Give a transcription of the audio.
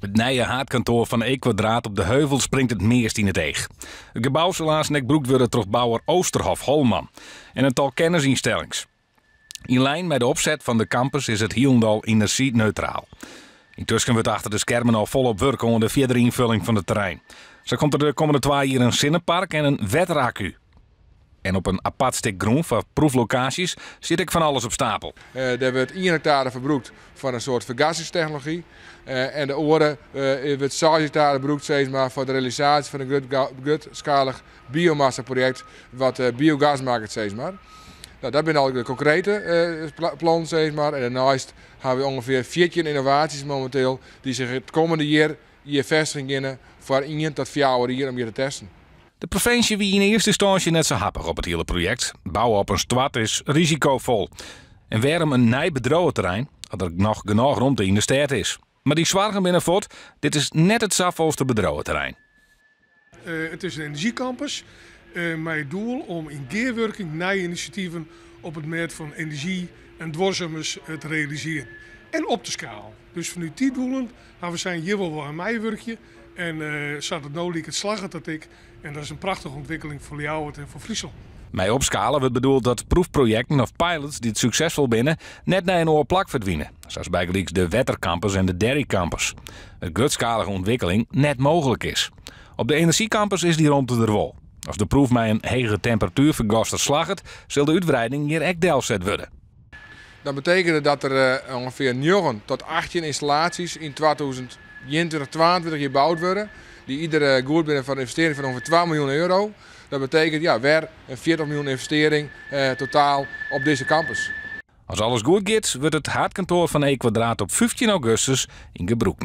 Het nieuwe haardkantoor van E kwadraat op de heuvel springt het meest in het eeg. Het gebouw zal aan broekt worden door bouwer Oosterhof Holman en een tal kennisinstellings. In lijn met de opzet van de campus is het Hielendal neutraal. Intussen wordt achter de schermen al volop werk onder de verdere invulling van het terrein. Zo komt er de komende twee jaar een zinnenpark en een wetraku. En op een apart stuk groen van proeflocaties zit ik van alles op stapel. Uh, er wordt 1 hectare verbroekt van een soort vergassingstechnologie. Uh, en de oren uh, wordt 6 hectare steeds maar voor de realisatie van een grootschalig biomassa-project wat uh, biogas maakt steeds maar. Nou, dat zijn al de concrete uh, plannen steeds maar. En daarnaast hebben we ongeveer 14 innovaties momenteel die zich het komende jaar hier vestigen voor 1 tot 4 jaar hier om hier te testen. De provincie wie in eerste instantie net zo happig op het hele project. Bouwen op een stad is risicovol. En waarom een nij terrein, dat er nog genoeg rond in de stad is. Maar die zwaar binnenvoort, dit is net het zafvolste bedrogen terrein. Uh, het is een energiecampus uh, met doel om in geerwerking nieuwe initiatieven op het merk van energie en dwarsemmers te realiseren. En op te schalen. Dus vanuit die doelen gaan we zijn hier wel een meiwerkje en uh, staat het nodig het slaggen dat ik. En dat is een prachtige ontwikkeling voor Ljouwert en voor Friesland. Met opschalen wordt bedoeld dat proefprojecten of pilots die het succesvol binnen net naar een oorplak verdwijnen. Zoals bijgelijks de Wettercampus en de Derry Campus. Een grootschalige ontwikkeling net mogelijk is. Op de energiecampus is die rond de wol. Als de proef mij een hege temperatuur vergaster slaget, zal de uitbreiding hier echt delzet worden. Dat betekent dat er uh, ongeveer 9 tot 18 installaties in 2000 2022 gebouwd worden. Die iedere goed binnen van investering van ongeveer 12 miljoen euro. Dat betekent ja, weer een 40 miljoen investering eh, totaal op deze campus. Als alles goed gaat, wordt het haardkantoor van E Kwadraat op 15 augustus in gebruik